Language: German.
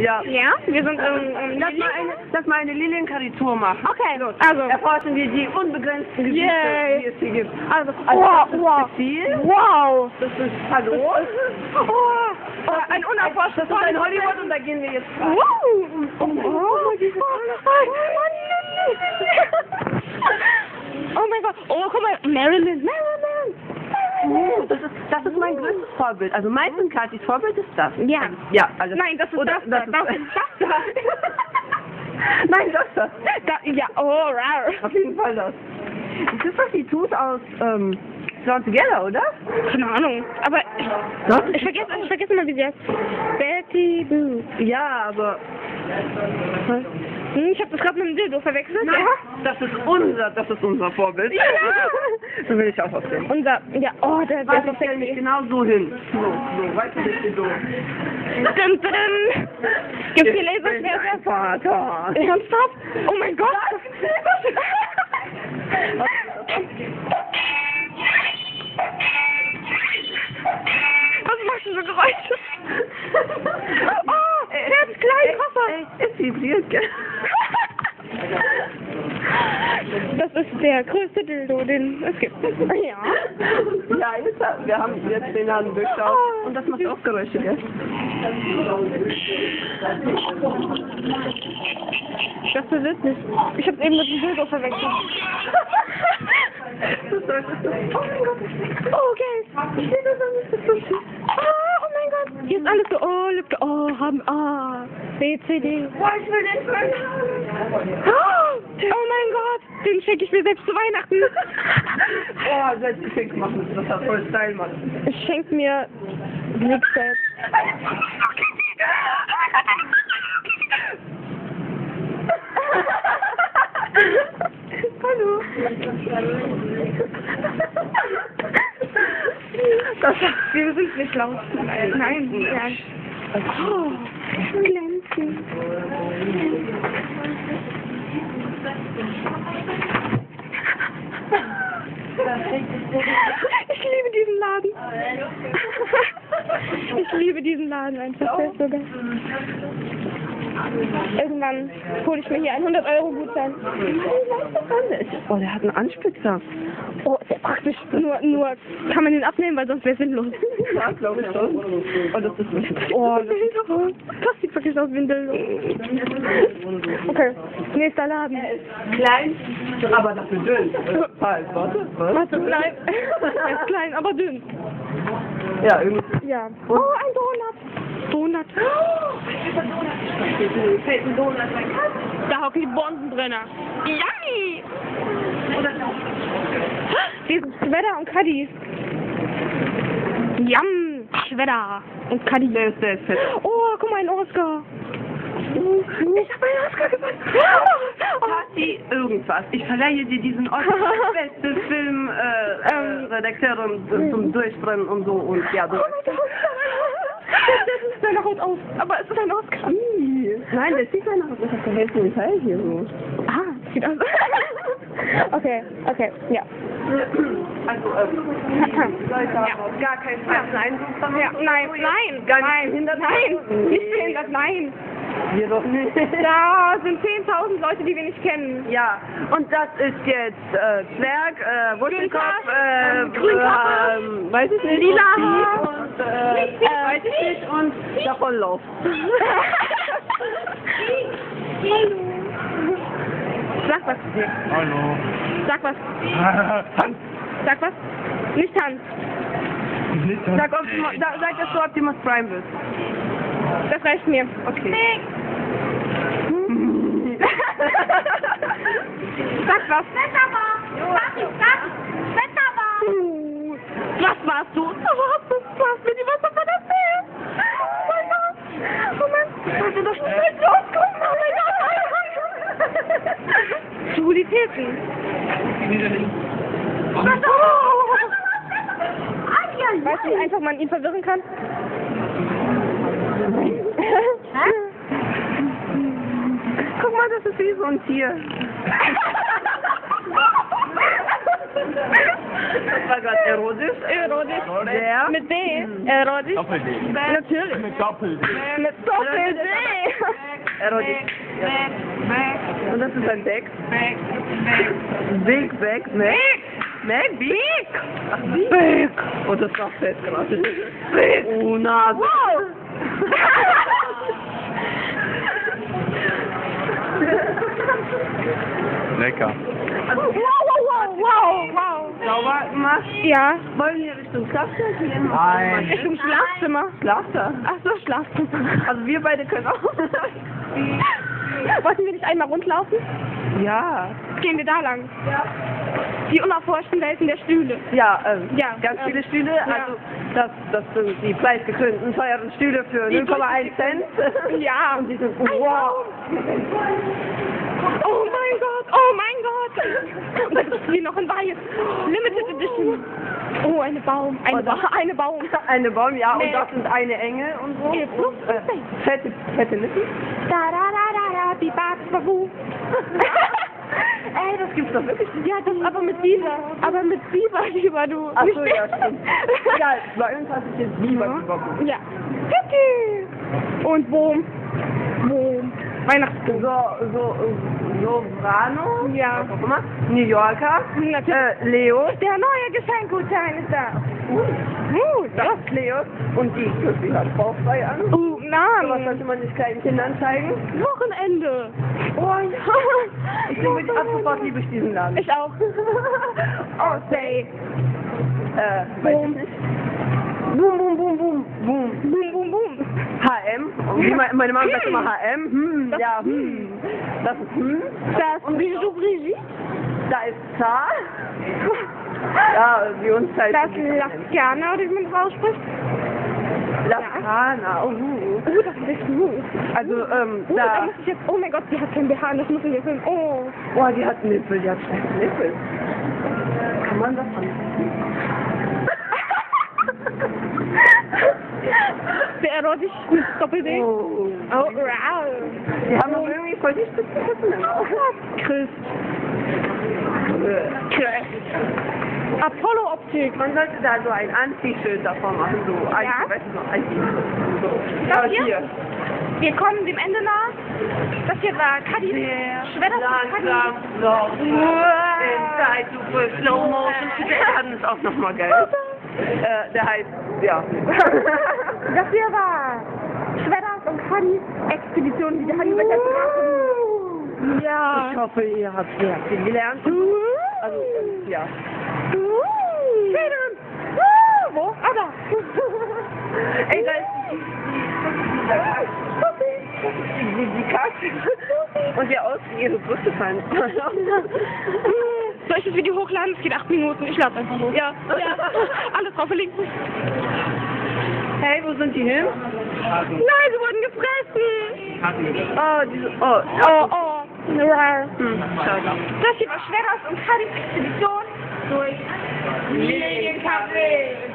Ja. Ja, wir sind im, im Lass mal eine, lass mal eine Lilienkaritur machen. Okay, Los. also, Erforschen wir die unbegrenzten Gebiete, Yay. die es hier gibt. also, Also wow, das ist wow, viel. wow. Das ist, hallo? Oh, ein unerforschtes, das ist ein Hollywood und da gehen wir jetzt rein. Wow. Oh, oh, dieses Oh mein Gott. Oh, guck mal. Marilyn. Marilyn. Das, ist, das ist mein größtes Vorbild. Also mein und Katis Vorbild ist das. Ja. Ja, also Nein, das ist oder, das da. ist, Das ist das da. Nein, das da. da. Ja, oh, rar. Auf jeden Fall das. Das ist doch die Tooth aus ähm, Strong Together, oder? Keine Ahnung. Aber Das? ich vergesse, ich vergesse mal, wie sie heißt. Betty Boo. Ja, aber Hm, ich habe das gerade mit dem Dildo verwechselt. Nein, das ist unser, das ist unser Vorbild. Ja. so will ich auch aussehen. Unser, ja, oh, der, Warte, ist ich so stelle mich sexy. genau so hin. So, so, weißt du, nicht so. Dun, dun, dun. Gibt's die Ich bin Laserschwerte? ein Vater. Ernsthaft? Oh mein Gott! Was machst du so Geräusche? Oh, der ist klein, Wasser. Ey, es vibriert, gell? Das ist der größte Dildo, den es gibt. Ja. Ja, jetzt, wir haben jetzt den Laden durchschaut. Und das macht auch Geräusche, gell? Das verwirrt mich. Ich hab's eben mit dem Dildo verwechselt. Oh mein Gott. Oh, okay. Ich will das alles, das ist so süß. Ah, oh mein Gott. Hier ist alles so, oh, Lübke, oh, haben, A, B, C, D. Boah, ich will den Film haben. Oh, oh mein Gott, den schenke ich mir selbst zu Weihnachten. Oh, selbst geschenkt machen. Das hat voll Style, Mann. Ich schenke mir nichts selbst. Hallo. Das, Wir sind nicht laut. Nein, nein. Ja. Oh, glänzend. Ich liebe diesen Laden. Ich liebe diesen Laden einfach. Der ist so geil. Irgendwann hole ich mir hier einen 100 Euro Gutschein. oh, der hat einen Anspitzer. Oh, sehr praktisch. Nur, nur kann man den abnehmen, weil sonst wäre es sinnlos. Ja, glaube ich schon. Oh, das ist nicht. Oh, das sieht doch Plastik wirklich aus ein Dildo. Okay, nächster Laden. Klein, aber dafür dünn. Halt, warte, was? Warte, klein. Er ist klein, aber dünn. Ja, irgendwie. Ja. Oh, ein Donut. Donut. Fällt ein Donut rein. Da hocken die Bonsenbrenner. Yummy! Die sind Schwedder und Cuddies. Yum! Schwedder und fett. Oh, guck mal, ein Oscar. Ich habe einen Oscar gewonnen. Party irgendwas. Ich verleihe dir diesen Oscar als beste Film äh, Ähm. äh, zum Durchbrennen und so und ja, Oh so. mein Gott. Das ist seine Haut aus. Aber es ist ein Oscar. Nein, der sieht meine Haut. Das ist der Hälfte Metall hier so. Ah, sieht aus. Okay, okay, ja. Also, ähm, Leute haben auf gar keinen Fall einen Eindruck von mir. Ja, nein, nein, Gar nein, behindert? nein, nicht behindert, nein. Wir doch nicht. Da sind 10.000 Leute, die wir nicht kennen. Ja, und das ist jetzt äh, Zwerg, äh, Günther, äh, ähm, weiß ich nicht, Lila und äh, Äh, weiß ich nicht und Davonlauf. Sag was, Hallo. sag was, Hans. sag was. Nicht Hans, Nicht das. Sag, Optimus, sag, sag, dass du Optimus Prime bist. das reicht mir. Okay. Sag was. Uh, Was warst du? Du warst, du hast mir die Wasser von erzählt. Oh mein Gott. Moment. Hast du doch schnell rauskommen? Oh mein Gott. Schwulitäten. Weißt du, wie einfach man ihn verwirren kann? Guck mal, das ist wie so ein Tier. Das war gerade erotisch. Erotisch. Sehr. Mit D. Erotisch. Doppel-D. Natürlich. Mit Doppel-D. Mit Doppel-D. Erotik. Weg, Und das ist ein Deck. Big Bag, Mac. Mac, Big. Ach, Big. Oh, das war fett gerade. Big. Oh, Nase. Wow! Lecker. Also, wow, wow, wow, wow. sauber gemacht. Ja, Wollen wir Richtung Schlafzimmer gehen? Nein. Richtung Schlafzimmer. Schlafzimmer. Ach so, Schlafzimmer. Also wir beide können auch. Wollten wir nicht einmal rundlaufen? ja. Gehen wir da lang. Ja. Die unerforschten Welten der Stühle. Ja, ähm, Ja, ganz ähm, viele Stühle. ja. Also das, das sind die preisgekrönten teuren Stühle für Die 0,1 Cent. Ja. Und die sind wow. Oh mein Gott, oh mein Gott. Und gibt es hier noch ein weiß. Limited Edition. Oh, eine Baum. Eine, Oh, ba eine Baum. Eine Baum, ja, Nee. und das sind eine Engel und so. Plus Und, äh, fette, fette Lippen. Da, da, da, da, da, die Babu. Ey, das gibt's doch wirklich. Ja, das aber mit Biber. Aber mit Biber lieber, du. Ach so, ja, stimmt. Ja, bei uns hat sich jetzt lieber überguckt. Ja. Und Boom. Boom. Weihnachtsboom. So, so, so, Sovrano. Ja. Was. New Yorker. Natürlich. Äh, Leo. Der neue Geschenkgutschein ist da. Uh, das ist Leo. Und die Küssi hat bauchfrei an. Oh, Sowas Mann. sollte man nicht kleinen Kindern zeigen. Wochenende. Oh ja. Ich liebe, ab sofort liebe ich diesen Laden. Ich auch. Oh, say. Äh, weiß ich nicht. Boom, boom, boom, boom, boom. Boom, boom, boom. HM. Und meine, Mama sagt immer HM. Hm, Das- ja, hm. Das ist hm. Das Bijou Brigitte. Da ist Zar. Ja, wie uns halt. Das Lascana, oder wie man das ausspricht. Lacana. Oh, uh. Oh, das ist gut. Also, ähm, Oh, da da. muss ich jetzt, oh mein Gott, die hat kein BH, das müssen wir filmen. Oh. Oh, die hat Nippel, die hat scheiß Nippel. Kann man das anziehen? Erotisch mit Doppel-D. Oh. Oh, wow. Die haben doch irgendwie voll die im Auge. Chris. Chris. Apollo-Optik. Man sollte da so ein Anti-Schild davor machen, so Ja? weißt du noch, Anti. So. Aber hier? hier. Wir kommen dem Ende nah. Das hier war Kadis Schwedder von Langsam, Kadis. so. Wow. In Zeitlupe, Slow Motion. Der Laden ist auch nochmal geil. Äh, der heißt, ja. Das hier war Schwedders und Kadis Expedition, die Handybecher machen. Ich Ja. hoffe, ihr habt, habt ihn gelernt. Also, äh, ja. Uh, Wo? Ah, da. Ey, da ist die, die. Und ihr aus wie ihre Brüste fallen. Ich das Video hochladen? Es geht acht Minuten. Ich lade einfach hoch. ja. Ja. Alles drauf verlinken. Hey, wo sind die hin? Nein, sie wurden gefressen. Oh, diese, oh, Oh, oh. Hm. Das hier war Schwedders und Kadis Expedition durch Lilienkaffee.